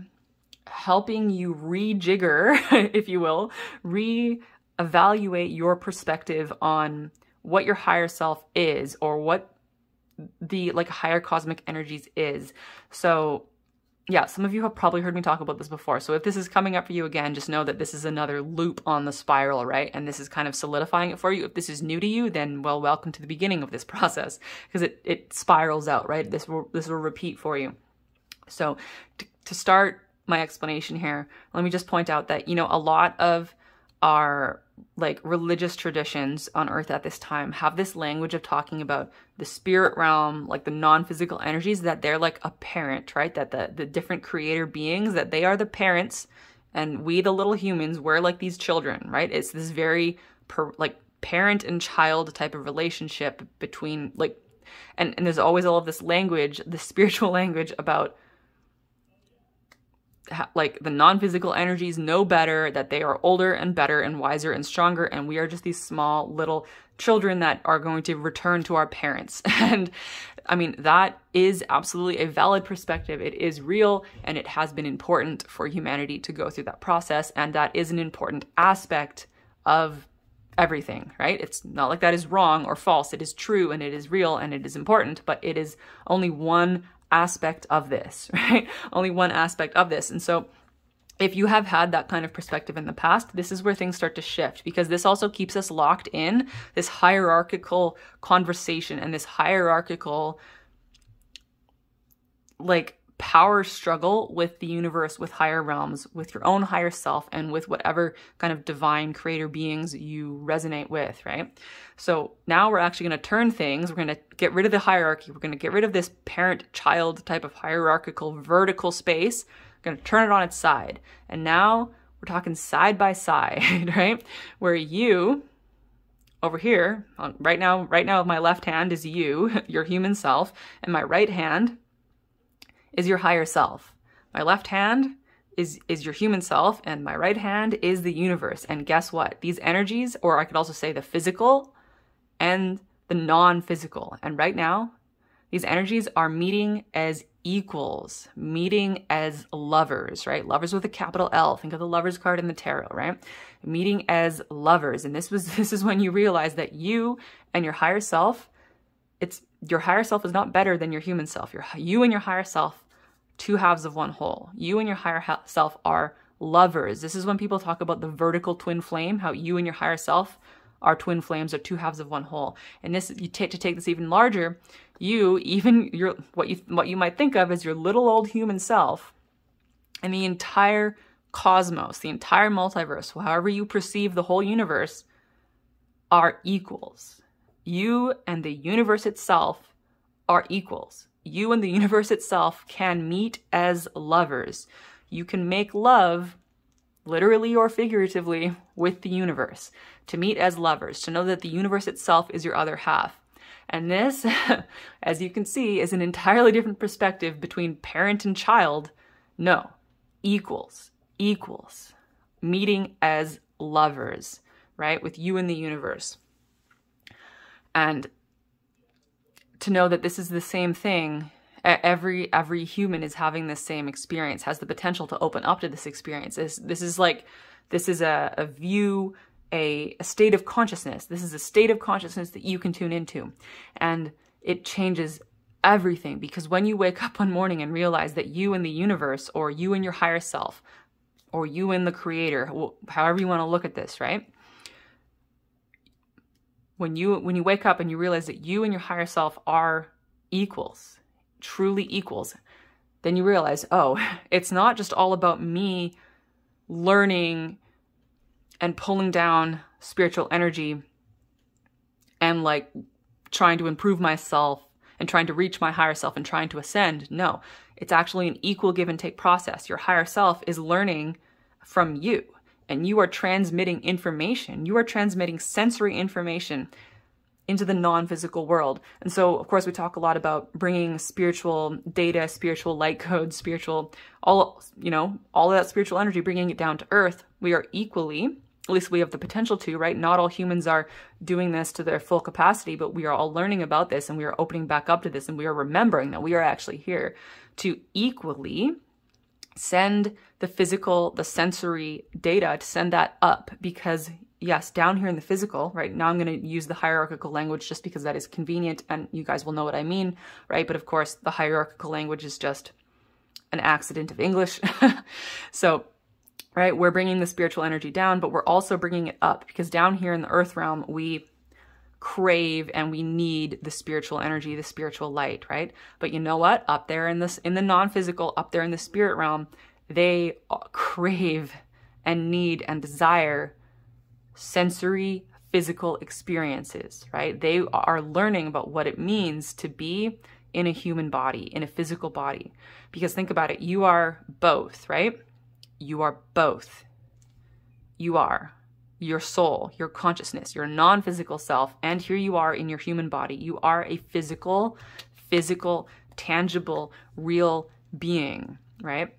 [SPEAKER 1] helping you rejigger, if you will, re-evaluate your perspective on what your higher self is or what the like higher cosmic energies is. So yeah, some of you have probably heard me talk about this before. So if this is coming up for you again, just know that this is another loop on the spiral, right? And this is kind of solidifying it for you. If this is new to you, then well, welcome to the beginning of this process because it, it spirals out, right? This will, this will repeat for you. So to, to start my explanation here, let me just point out that, you know, a lot of our like religious traditions on earth at this time have this language of talking about the spirit realm like the non-physical energies that they're like a parent right? That the the different creator beings that they are the parents and we the little humans we're like these children right? It's this very per, like parent and child type of relationship between like and, and there's always all of this language the spiritual language about like the non-physical energies know better that they are older and better and wiser and stronger and we are just these small little children that are going to return to our parents and i mean that is absolutely a valid perspective it is real and it has been important for humanity to go through that process and that is an important aspect of everything, right? It's not like that is wrong or false. It is true and it is real and it is important, but it is only one aspect of this, right? Only one aspect of this. And so if you have had that kind of perspective in the past, this is where things start to shift because this also keeps us locked in this hierarchical conversation and this hierarchical like power struggle with the universe, with higher realms, with your own higher self, and with whatever kind of divine creator beings you resonate with, right? So now we're actually going to turn things. We're going to get rid of the hierarchy. We're going to get rid of this parent child type of hierarchical vertical space. We're going to turn it on its side. And now we're talking side by side, right? Where you, over here, right now, right now, my left hand is you, your human self, and my right hand is your higher self. My left hand is, is your human self, and my right hand is the universe. And guess what? These energies, or I could also say the physical and the non physical. And right now, these energies are meeting as equals, meeting as lovers, right? Lovers with a capital L. Think of the lovers card in the tarot, right? Meeting as lovers. And this was this is when you realize that you and your higher self, it's your higher self is not better than your human self. Your you and your higher self two halves of one whole. You and your higher self are lovers. This is when people talk about the vertical twin flame, how you and your higher self are twin flames are two halves of one whole. And this you take to take this even larger, you even your what you what you might think of as your little old human self and the entire cosmos, the entire multiverse, however you perceive the whole universe are equals. You and the universe itself are equals you and the universe itself can meet as lovers. You can make love, literally or figuratively, with the universe. To meet as lovers, to know that the universe itself is your other half. And this, as you can see, is an entirely different perspective between parent and child. No, equals, equals, meeting as lovers, right? With you and the universe. And to know that this is the same thing. Every every human is having this same experience has the potential to open up to this experience. This, this is like this is a, a view a, a state of consciousness. This is a state of consciousness that you can tune into. And it changes everything because when you wake up one morning and realize that you in the universe or you in your higher self or you in the creator however you want to look at this right when you when you wake up and you realize that you and your higher self are equals, truly equals, then you realize, oh, it's not just all about me learning and pulling down spiritual energy and like trying to improve myself and trying to reach my higher self and trying to ascend. No, it's actually an equal give and take process. Your higher self is learning from you and you are transmitting information. You are transmitting sensory information into the non-physical world. And so, of course, we talk a lot about bringing spiritual data, spiritual light codes, spiritual, all, you know, all of that spiritual energy, bringing it down to earth. We are equally, at least we have the potential to, right? Not all humans are doing this to their full capacity, but we are all learning about this and we are opening back up to this and we are remembering that we are actually here to equally send the physical, the sensory data to send that up because yes, down here in the physical, right? Now I'm going to use the hierarchical language just because that is convenient and you guys will know what I mean, right? But of course, the hierarchical language is just an accident of English. so, right, we're bringing the spiritual energy down, but we're also bringing it up because down here in the earth realm, we crave and we need the spiritual energy, the spiritual light, right? But you know what? Up there in this in the non-physical, up there in the spirit realm, they crave and need and desire sensory physical experiences, right? They are learning about what it means to be in a human body, in a physical body. Because think about it, you are both, right? You are both. You are your soul, your consciousness, your non physical self, and here you are in your human body. You are a physical, physical, tangible, real being, right?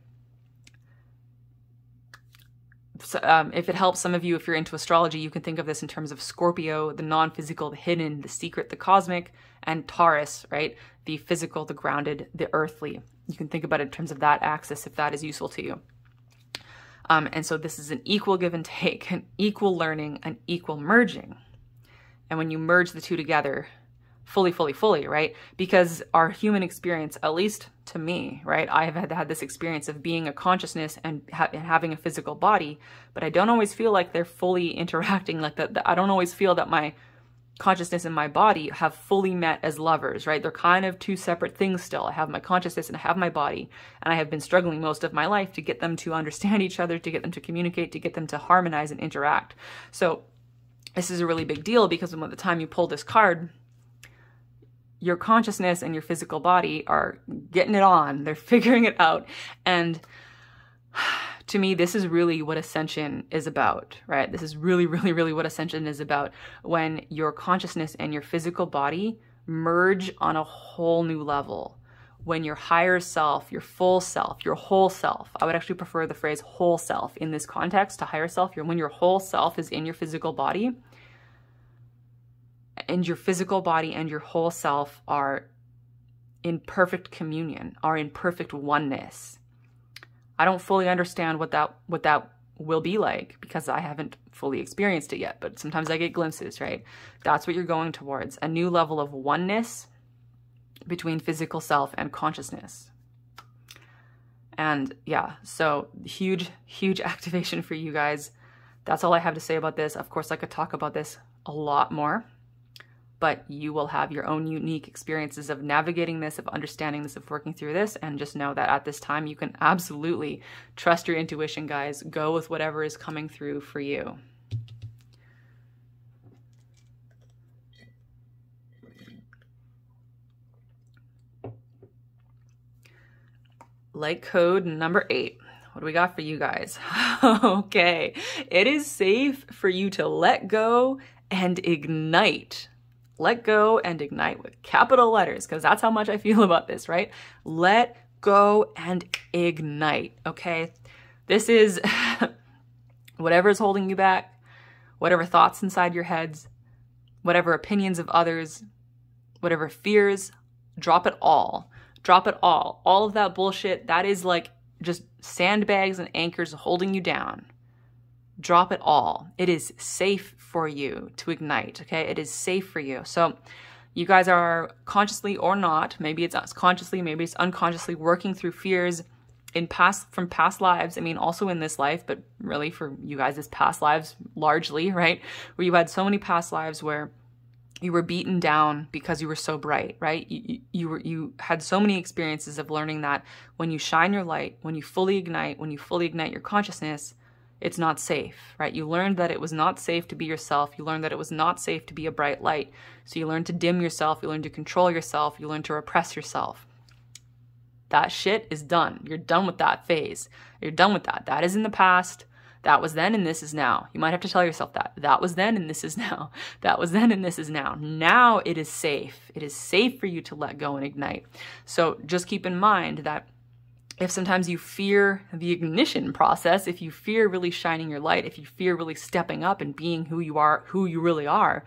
[SPEAKER 1] So, um, if it helps some of you, if you're into astrology, you can think of this in terms of Scorpio, the non physical, the hidden, the secret, the cosmic, and Taurus, right? The physical, the grounded, the earthly. You can think about it in terms of that axis if that is useful to you. Um, and so this is an equal give and take, an equal learning, an equal merging. And when you merge the two together, fully, fully, fully, right? Because our human experience, at least to me, right? I have had, had this experience of being a consciousness and, ha- and, having a physical body, but I don't always feel like they're fully interacting like that. I don't always feel that my consciousness and my body have fully met as lovers, right? They're kind of two separate things still. I have my consciousness and I have my body, and I have been struggling most of my life to get them to understand each other, to get them to communicate, to get them to harmonize and interact. So this is a really big deal because by the time you pull this card, your consciousness and your physical body are getting it on. They're figuring it out. And to me, this is really what ascension is about, right? This is really, really, really what ascension is about when your consciousness and your physical body merge on a whole new level. When your higher self, your full self, your whole self, I would actually prefer the phrase whole self in this context to higher self. When your whole self is in your physical body, and your physical body and your whole self are in perfect communion, are in perfect oneness I don't fully understand what that what that will be like because I haven't fully experienced it yet, but sometimes I get glimpses, right? That's what you're going towards, a new level of oneness between physical self and consciousness. And yeah, so huge huge activation for you guys. That's all I have to say about this. Of course, I could talk about this a lot more but you will have your own unique experiences of navigating this, of understanding this, of working through this. And just know that at this time, you can absolutely trust your intuition, guys. Go with whatever is coming through for you. Light code number eight. What do we got for you guys? okay. It is safe for you to let go and ignite let go and ignite with capital letters because that's how much I feel about this, right? Let go and ignite, okay? This is whatever is holding you back, whatever thoughts inside your heads, whatever opinions of others, whatever fears, drop it all. Drop it all. All of that bullshit, that is like just sandbags and anchors holding you down. Drop it all. It is safe for you to ignite, okay? It is safe for you. So, you guys are consciously or not, maybe it's consciously, maybe it's unconsciously working through fears in past from past lives. I mean, also in this life, but really for you guys, it's past lives largely, right? Where you had so many past lives where you were beaten down because you were so bright, right? You, you were you had so many experiences of learning that when you shine your light, when you fully ignite, when you fully ignite your consciousness, it's not safe, right? You learned that it was not safe to be yourself. You learned that it was not safe to be a bright light. So you learned to dim yourself, you learned to control yourself, you learned to repress yourself. That shit is done. You're done with that phase. You're done with that. That is in the past. That was then and this is now. You might have to tell yourself that. That was then and this is now. That was then and this is now. Now it is safe. It is safe for you to let go and ignite. So just keep in mind that if sometimes you fear the ignition process, if you fear really shining your light, if you fear really stepping up and being who you are, who you really are,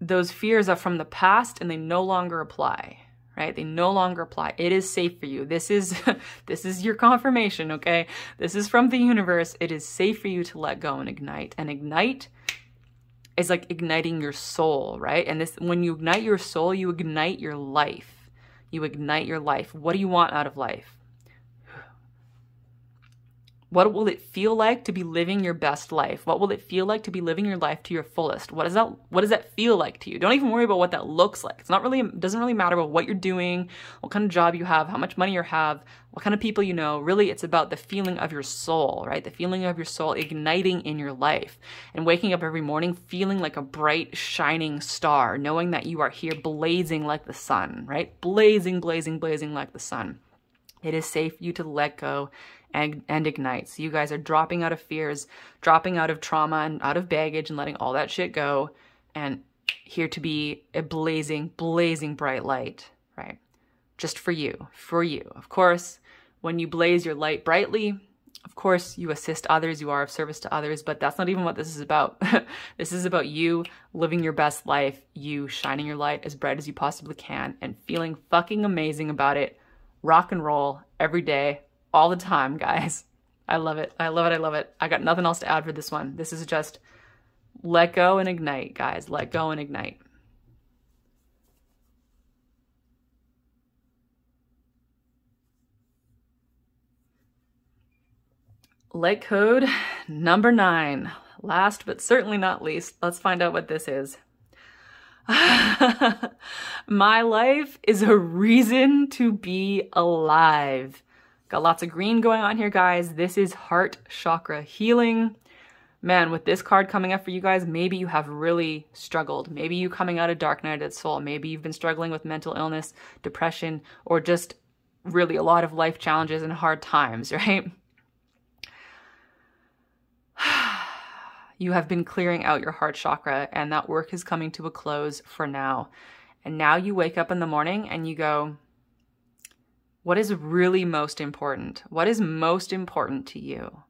[SPEAKER 1] those fears are from the past and they no longer apply right? They no longer apply. It is safe for you. This is this is your confirmation okay? This is from the universe. It is safe for you to let go and ignite. And ignite is like igniting your soul right? And this when you ignite your soul you ignite your life you ignite your life. What do you want out of life what will it feel like to be living your best life? What will it feel like to be living your life to your fullest? What does that what does that feel like to you? Don't even worry about what that looks like. It's not really it doesn't really matter about what you're doing, what kind of job you have, how much money you have, what kind of people you know. Really it's about the feeling of your soul, right? The feeling of your soul igniting in your life and waking up every morning feeling like a bright shining star, knowing that you are here blazing like the sun, right? Blazing, blazing, blazing like the sun. It is safe for you to let go and, and ignite. You guys are dropping out of fears, dropping out of trauma and out of baggage and letting all that shit go and here to be a blazing, blazing bright light, right? Just for you, for you. Of course, when you blaze your light brightly, of course, you assist others, you are of service to others, but that's not even what this is about. this is about you living your best life, you shining your light as bright as you possibly can, and feeling fucking amazing about it. Rock and roll every day, all the time, guys. I love it. I love it. I love it. I got nothing else to add for this one. This is just let go and ignite, guys. Let go and ignite. Light code number nine. Last but certainly not least, let's find out what this is. My life is a reason to be alive. Got lots of green going on here, guys. This is heart chakra healing. Man, with this card coming up for you guys, maybe you have really struggled. Maybe you coming out of dark night of the soul. Maybe you've been struggling with mental illness, depression, or just really a lot of life challenges and hard times, right? you have been clearing out your heart chakra and that work is coming to a close for now. And now you wake up in the morning and you go, what is really most important? What is most important to you?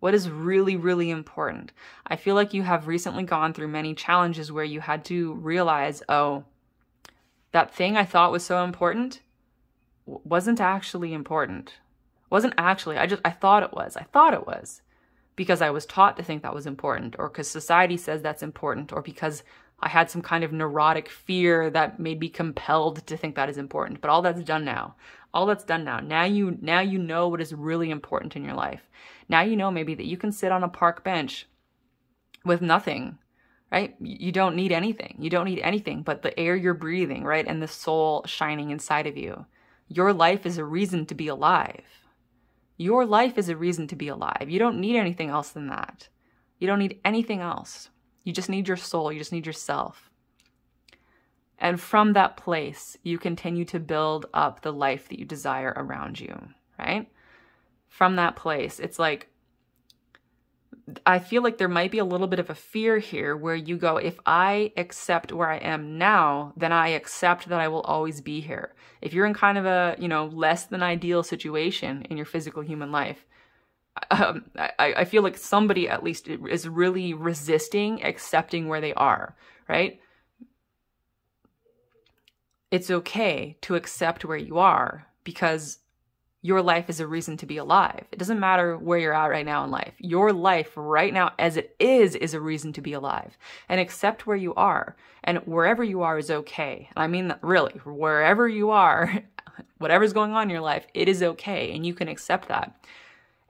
[SPEAKER 1] What is really, really important? I feel like you have recently gone through many challenges where you had to realize, oh, that thing I thought was so important wasn't actually important. Wasn't actually, I just, I thought it was. I thought it was because I was taught to think that was important or because society says that's important or because I had some kind of neurotic fear that made me compelled to think that is important. But all that's done now all that's done now. Now you now you know what is really important in your life. Now you know maybe that you can sit on a park bench with nothing, right? You don't need anything. You don't need anything but the air you're breathing, right? And the soul shining inside of you. Your life is a reason to be alive. Your life is a reason to be alive. You don't need anything else than that. You don't need anything else. You just need your soul. You just need yourself. And from that place, you continue to build up the life that you desire around you, right? From that place, it's like I feel like there might be a little bit of a fear here where you go, if I accept where I am now, then I accept that I will always be here. If you're in kind of a, you know, less than ideal situation in your physical human life, um, I, I feel like somebody at least is really resisting accepting where they are, right? It's okay to accept where you are because your life is a reason to be alive. It doesn't matter where you're at right now in life. Your life right now as it is is a reason to be alive. And accept where you are. And wherever you are is okay. And I mean really, wherever you are, whatever's going on in your life, it is okay and you can accept that.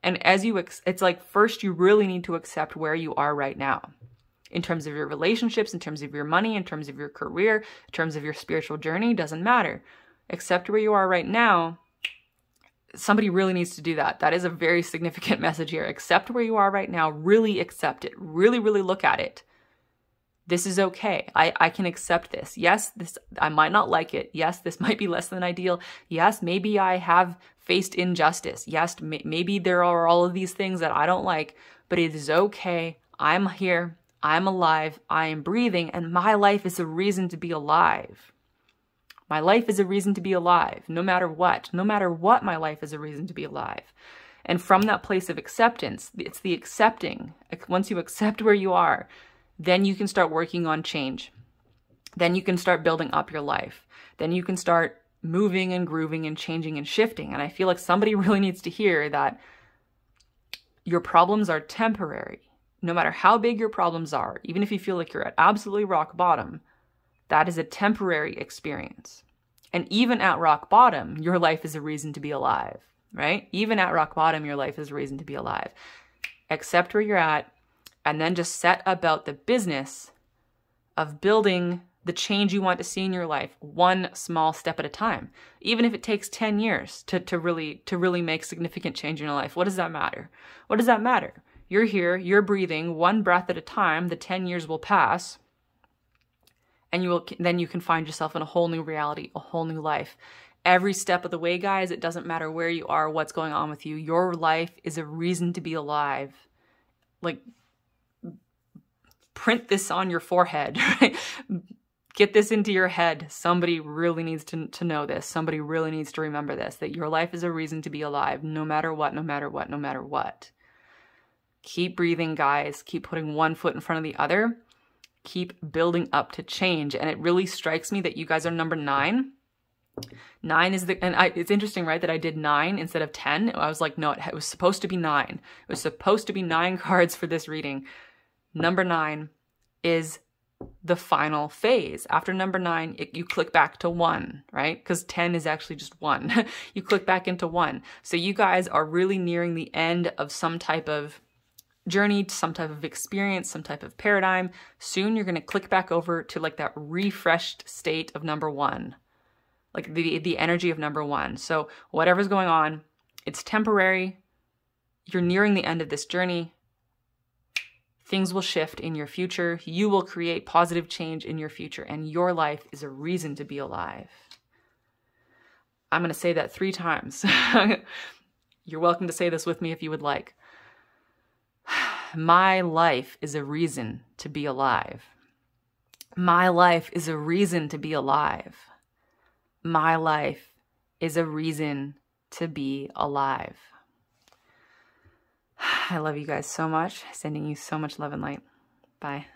[SPEAKER 1] And as you it's like first you really need to accept where you are right now. In terms of your relationships, in terms of your money, in terms of your career, in terms of your spiritual journey, doesn't matter. Accept where you are right now somebody really needs to do that. That is a very significant message here. Accept where you are right now. Really accept it. Really, really look at it. This is okay. I, I can accept this. Yes, this I might not like it. Yes, this might be less than ideal. Yes, maybe I have faced injustice. Yes, may, maybe there are all of these things that I don't like, but it is okay. I'm here. I'm alive. I am breathing, and my life is a reason to be alive. My life is a reason to be alive, no matter what. No matter what, my life is a reason to be alive. And from that place of acceptance, it's the accepting. Once you accept where you are, then you can start working on change. Then you can start building up your life. Then you can start moving and grooving and changing and shifting. And I feel like somebody really needs to hear that your problems are temporary. No matter how big your problems are, even if you feel like you're at absolutely rock bottom, that is a temporary experience. And even at rock bottom, your life is a reason to be alive, right? Even at rock bottom, your life is a reason to be alive. Accept where you're at and then just set about the business of building the change you want to see in your life one small step at a time even if it takes 10 years to, to really to really make significant change in your life what does that matter what does that matter you're here you're breathing one breath at a time the 10 years will pass and you will then you can find yourself in a whole new reality, a whole new life. Every step of the way, guys, it doesn't matter where you are, what's going on with you. Your life is a reason to be alive. Like print this on your forehead, right? Get this into your head. Somebody really needs to, to know this. Somebody really needs to remember this that your life is a reason to be alive, no matter what, no matter what, no matter what. Keep breathing, guys. Keep putting one foot in front of the other keep building up to change. And it really strikes me that you guys are number nine. Nine is the, and I, it's interesting, right, that I did nine instead of 10. I was like, no, it, it was supposed to be nine. It was supposed to be nine cards for this reading. Number nine is the final phase. After number nine, it, you click back to one, right? Because 10 is actually just one. you click back into one. So you guys are really nearing the end of some type of journey some type of experience, some type of paradigm. Soon you're going to click back over to like that refreshed state of number one, like the, the energy of number one. So whatever's going on, it's temporary. You're nearing the end of this journey. Things will shift in your future. You will create positive change in your future, and your life is a reason to be alive. I'm going to say that three times. You're welcome to say this with me if you would like. My life is a reason to be alive. My life is a reason to be alive. My life is a reason to be alive. I love you guys so much. Sending you so much love and light. Bye.